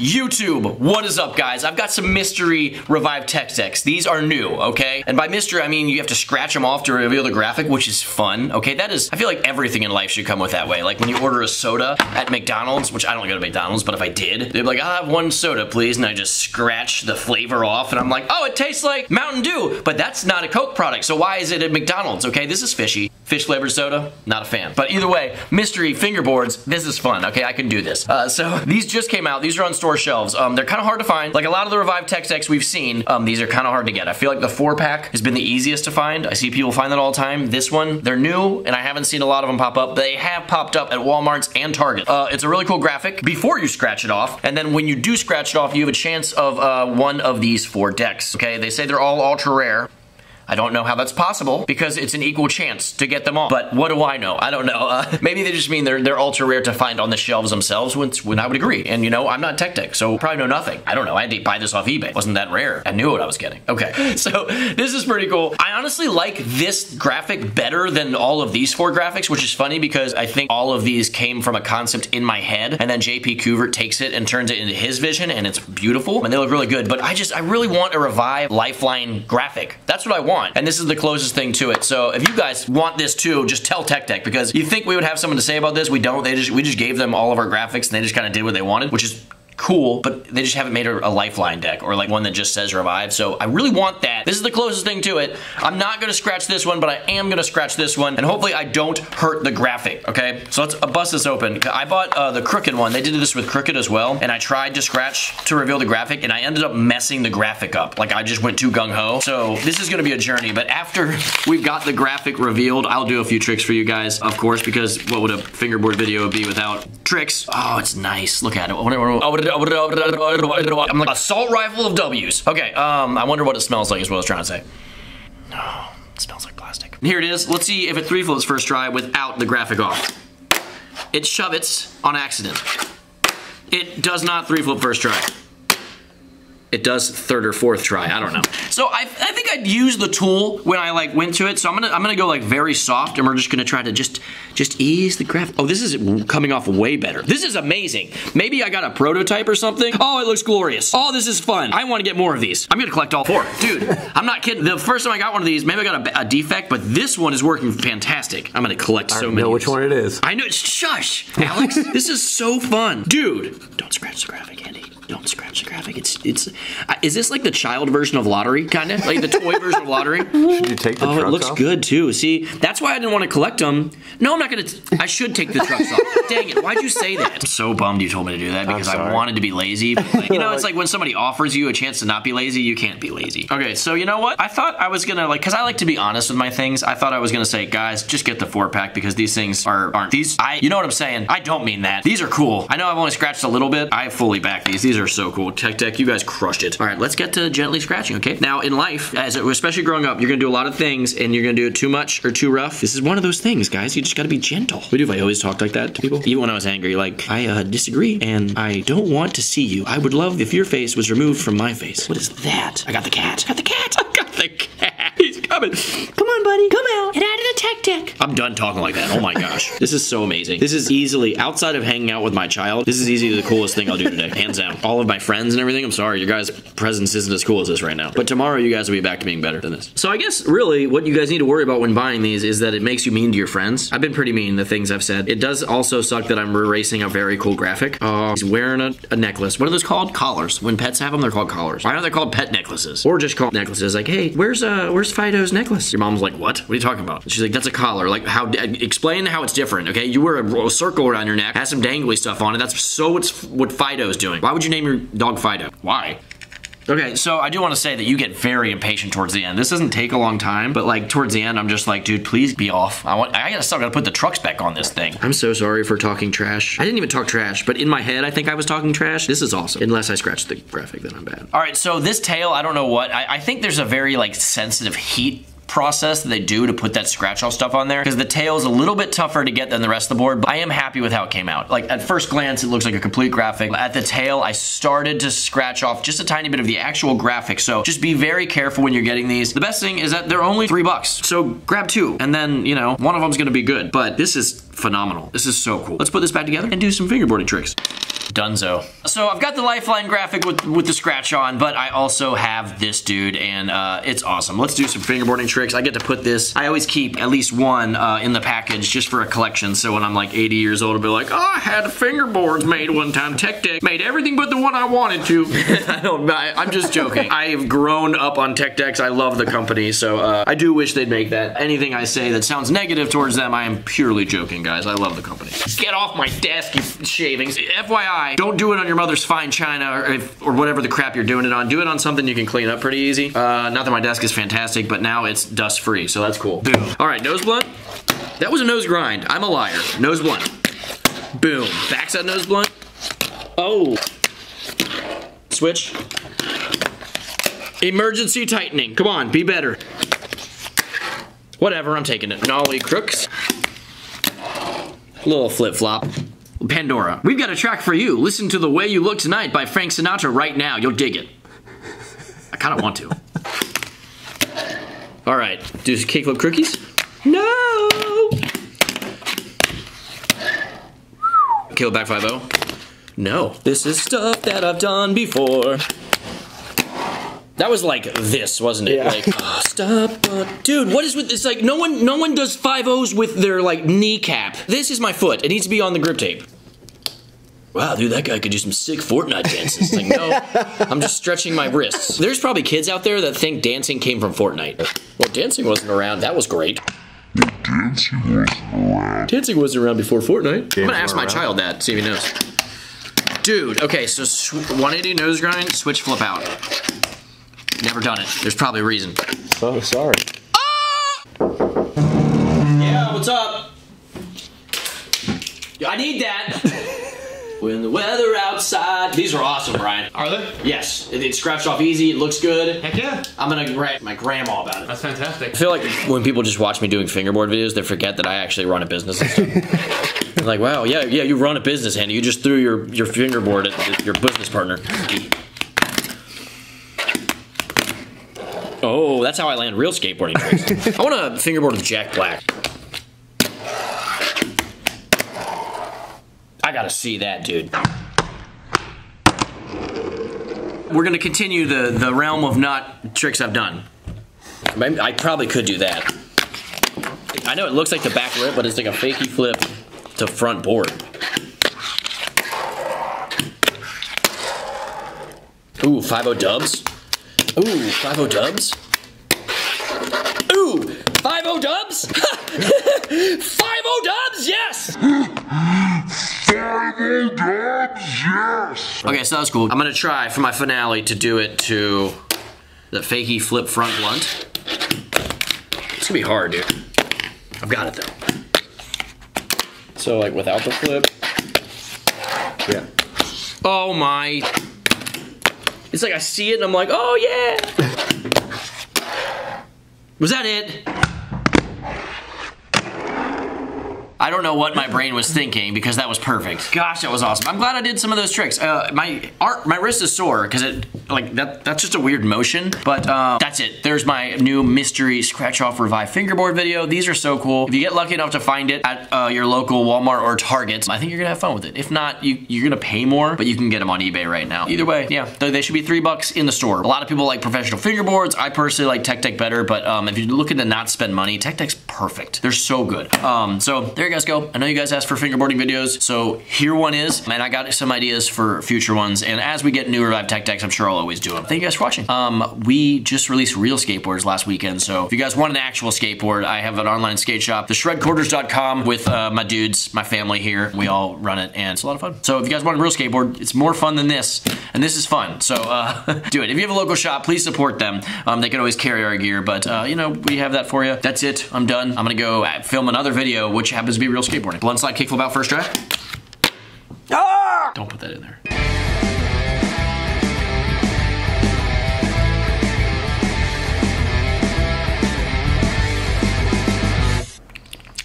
YouTube, what is up guys? I've got some mystery Revive Tech Decks. These are new, okay? And by mystery, I mean you have to scratch them off to reveal the graphic, which is fun, okay? That is, I feel like everything in life should come with that way. Like when you order a soda at McDonald's, which I don't go to McDonald's, but if I did, they'd be like, I'll have one soda, please. And I just scratch the flavor off and I'm like, oh, it tastes like Mountain Dew. But that's not a Coke product, so why is it at McDonald's, okay? This is fishy. Fish flavored soda, not a fan. But either way, mystery fingerboards, this is fun, okay? I can do this. Uh, so these just came out. These are on store shelves. Um, they're kind of hard to find. Like a lot of the Revive decks we've seen, um, these are kind of hard to get. I feel like the four pack has been the easiest to find. I see people find that all the time. This one, they're new, and I haven't seen a lot of them pop up. They have popped up at Walmart's and Target. Uh, it's a really cool graphic before you scratch it off, and then when you do scratch it off, you have a chance of uh, one of these four decks, okay? They say they're all ultra rare. I don't know how that's possible because it's an equal chance to get them all. But what do I know? I don't know. Uh, maybe they just mean they're they're ultra rare to find on the shelves themselves, when, when I would agree. And you know, I'm not Tech Deck, so probably know nothing. I don't know. I had to buy this off eBay. wasn't that rare. I knew what I was getting. Okay, so this is pretty cool. I honestly like this graphic better than all of these four graphics, which is funny because I think all of these came from a concept in my head, and then JP Cuvert takes it and turns it into his vision, and it's beautiful, and they look really good. But I just, I really want a Revive Lifeline graphic. That's what I want want. And this is the closest thing to it. So if you guys want this too, just tell Tech Deck because you think we would have something to say about this. We don't. They just we just gave them all of our graphics and they just kind of did what they wanted, which is cool, but they just haven't made a, a, lifeline deck or like one that just says revive. So I really want that. This is the closest thing to it. I'm not gonna scratch this one, but I am gonna scratch this one, and hopefully I don't hurt the graphic, okay? So let's bust this open. I bought uh, the Crooked one. They did this with Crooked as well, and I tried to scratch to reveal the graphic, and I ended up messing the graphic up. Like I just went too gung-ho. So this is gonna be a journey, but after we've got the graphic revealed, I'll do a few tricks for you guys, of course, because what would a fingerboard video be without tricks? Oh, it's nice. Look at it. I'm like assault rifle of W's. Okay, um, I wonder what it smells like is what I was trying to say. No, it smells like plastic. Here it is. Let's see if it three flips first try without the graphic off. It shove on accident. It does not three flip first try it does third or fourth try. I don't know. So I, I think I'd use the tool when I like went to it. So I'm gonna I'm gonna go like very soft, and we're just gonna try to just just ease the graph. Oh, this is coming off way better. This is amazing. Maybe I got a prototype or something. Oh, it looks glorious. Oh, this is fun. I want to get more of these. I'm gonna collect all four, dude. I'm not kidding. The first time I got one of these, maybe I got a, a defect, but this one is working fantastic. I'm gonna collect so many. I know which one it is. I know. Shush, Alex. this is so fun, dude. Don't scratch the graphic, Andy don't scratch the graphic. It's it's. Uh, is this like the child version of lottery, kind of like the toy version of lottery? Should you take the oh, trucks it looks off? good too. See, that's why I didn't want to collect them. No, I'm not gonna. I should take the trucks off. Dang it! Why'd you say that? I'm so bummed you told me to do that because I wanted to be lazy. Like, you know, it's like when somebody offers you a chance to not be lazy, you can't be lazy. Okay, so you know what? I thought I was gonna like, cause I like to be honest with my things. I thought I was gonna say, guys, just get the four pack because these things are aren't these. I, you know what I'm saying? I don't mean that. These are cool. I know I've only scratched a little bit. I fully back these. These are so cool. Tech deck, you guys crushed it. All right, let's get to gently scratching, okay? Now, in life, as especially growing up, you're gonna do a lot of things and you're gonna do it too much or too rough. This is one of those things, guys. You just gotta be gentle. What do if I always talked like that to people? Even when I was angry, like, I uh, disagree and I don't want to see you. I would love if your face was removed from my face. What is that? I got the cat. I got the cat. I got the cat. He's coming. Come on, buddy. Come out. Get out of the tech deck. I'm done talking like that. Oh my gosh. this is so amazing. This is easily, outside of hanging out with my child, this is easily the coolest thing I'll do today. Hands down. All of my friends and everything, I'm sorry, your guys' presence isn't as cool as this right now. But tomorrow you guys will be back to being better than this. So I guess really what you guys need to worry about when buying these is that it makes you mean to your friends. I've been pretty mean the things I've said. It does also suck that I'm erasing a very cool graphic. Uh, he's wearing a, a necklace. What are those called? Collars. When pets have them, they're called collars. Why aren't they called pet necklaces? Or just called necklaces. Like, hey, where's uh, where's Fido's necklace? Your mom's like, what? What are you talking about? She's like, that's a collar. Like, how? Explain how it's different. Okay, you wear a, a circle around your neck, has some dangly stuff on it. That's so. It's what Fido's doing. Why would you name your dog Fido? Why? Okay, so I do want to say that you get very impatient towards the end. This doesn't take a long time, but like towards the end, I'm just like, dude, please be off. I want, I gotta still gotta put the trucks back on this thing. I'm so sorry for talking trash. I didn't even talk trash, but in my head, I think I was talking trash. This is awesome. Unless I scratch the graphic, then I'm bad. All right, so this tail, I don't know what. I, I think there's a very like sensitive heat process that they do to put that scratch off stuff on there because the tail is a little bit tougher to get than the rest of the board, but I am happy with how it came out. Like at first glance, it looks like a complete graphic. At the tail, I started to scratch off just a tiny bit of the actual graphic. So just be very careful when you're getting these. The best thing is that they're only three bucks. So grab two and then, you know, one of them's gonna be good, but this is phenomenal. This is so cool. Let's put this back together and do some fingerboarding tricks. Dunzo. So I've got the Lifeline graphic with, with the scratch on, but I also have this dude, and uh, it's awesome. Let's do some fingerboarding tricks. I get to put this, I always keep at least one uh, in the package just for a collection, so when I'm like 80 years old, I'll be like, oh, I had fingerboards made one time. Tech Deck made everything but the one I wanted to. I don't, I, I'm just joking. I have grown up on Tech Decks. I love the company, so uh, I do wish they'd make that. Anything I say that sounds negative towards them, I am purely joking, guys. I love the company. Get off my desk, you shavings. FYI, don't do it on your mother's fine china or, if, or whatever the crap you're doing it on. Do it on something you can clean up pretty easy. Uh, not that my desk is fantastic, but now it's dust free, so that's cool. Boom. All right, nose blunt. That was a nose grind. I'm a liar. Nose blunt. Boom. Backside nose blunt. Oh. Switch. Emergency tightening. Come on, be better. Whatever, I'm taking it. Nollie crooks. Little flip flop. Pandora. We've got a track for you. Listen to The Way You Look Tonight by Frank Sinatra right now. You'll dig it. I kind of want to. All right, do kickflip cookies? No! Kill back 5 No. This is stuff that I've done before. That was like this, wasn't it? Yeah. Like, oh, stop, uh, dude. What is with this? Like, no one, no one does five O's with their like kneecap. This is my foot. It needs to be on the grip tape. Wow, dude, that guy could do some sick Fortnite dances. Like, no, I'm just stretching my wrists. There's probably kids out there that think dancing came from Fortnite. Well, dancing wasn't around. That was great. Dancing wasn't around. Dancing wasn't around before Fortnite. I'm gonna ask my around. child that, see if he knows. Dude, okay, so 180 nose grind, switch flip out. Never done it. There's probably a reason. Oh, sorry. Ah! Yeah, what's up? I need that. when the weather outside. These are awesome, Brian. Are they? Yes, it, it scratched off easy. It looks good. Heck yeah. I'm gonna write my grandma about it. That's fantastic. I feel like when people just watch me doing fingerboard videos, they forget that I actually run a business. And stuff. Like, wow, yeah, yeah, you run a business, Andy. You just threw your your fingerboard at your business partner. Oh, that's how I land real skateboarding tricks. I want to fingerboard with Jack Black. Gotta see that, dude. We're gonna continue the the realm of not tricks I've done. I probably could do that. I know it looks like the back lip, but it's like a fakey flip to front board. Ooh, 5 dubs. Ooh, 5 dubs. Ooh, 5 5 dubs, yes! Five old dubs, yes! Okay, so that was cool. I'm gonna try for my finale to do it to the fakey flip front blunt. It's gonna be hard, dude. I've got it though. So like without the flip. Yeah. Oh my. It's like I see it and I'm like, oh yeah. Was that it? I don't know what my brain was thinking because that was perfect. Gosh, that was awesome. I'm glad I did some of those tricks. Uh, my art, my wrist is sore because it like that. That's just a weird motion. But uh, that's it. There's my new mystery scratch off revive fingerboard video. These are so cool. If you get lucky enough to find it at uh, your local Walmart or Target, I think you're gonna have fun with it. If not, you you're gonna pay more, but you can get them on eBay right now. Either way, yeah, they, should be three bucks in the store. A lot of people like professional fingerboards. I personally like Tech Deck better, but um, if you're looking to not spend money, Tech Deck's perfect. They're so good. Um, so there you guys go. I know you guys asked for fingerboarding videos, so here one is, and I got some ideas for future ones. And as we get new Revive Tech Decks, I'm sure I'll always do them. Thank you guys for watching. Um, we just released real skateboards last weekend, so if you guys want an actual skateboard, I have an online skate shop, theshredquarters.com with uh, my dudes, my family here. We all run it, and it's a lot of fun. So if you guys want a real skateboard, it's more fun than this, and this is fun. So uh, do it. If you have a local shop, please support them. Um, they can always carry our gear, but uh, you know, we have that for you. That's it. I'm done. I'm gonna go uh, film another video, which happens be real skateboarding. Blunt slide kickflip out first try. Ah! Don't put that in there.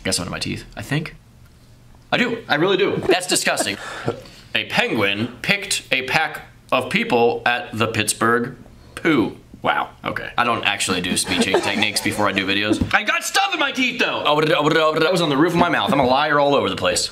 Got some in my teeth, I think. I do. I really do. That's disgusting. a penguin picked a pack of people at the Pittsburgh Poo. Wow. Okay. I don't actually do speeching techniques before I do videos. I got stuff in my teeth though. Oh, that was on the roof of my mouth. I'm a liar all over the place.